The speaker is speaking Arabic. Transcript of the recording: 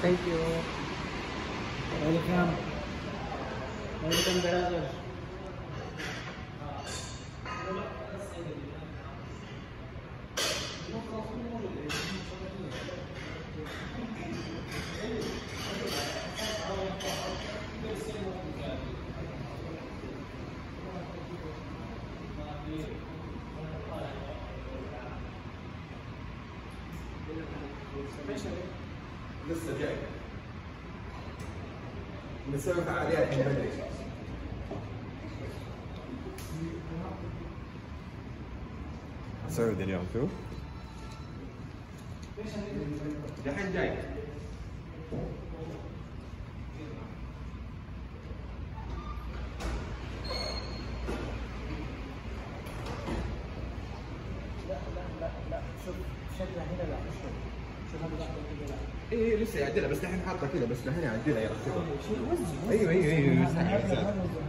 Thank you. Welcome. Welcome, brother. لسه جاي. بنسوي فعاليات الحين بدري سعود اليوم شوف الحين جاي. شوف شكلها هنا لا. شوف شوف هذا شكله لا اي لسه يعدلها بس الحين حاطة كذا بس الحين يعدلها يرتبها أيوه أيوه أيوه هذا- يستاهل. هذا وزن.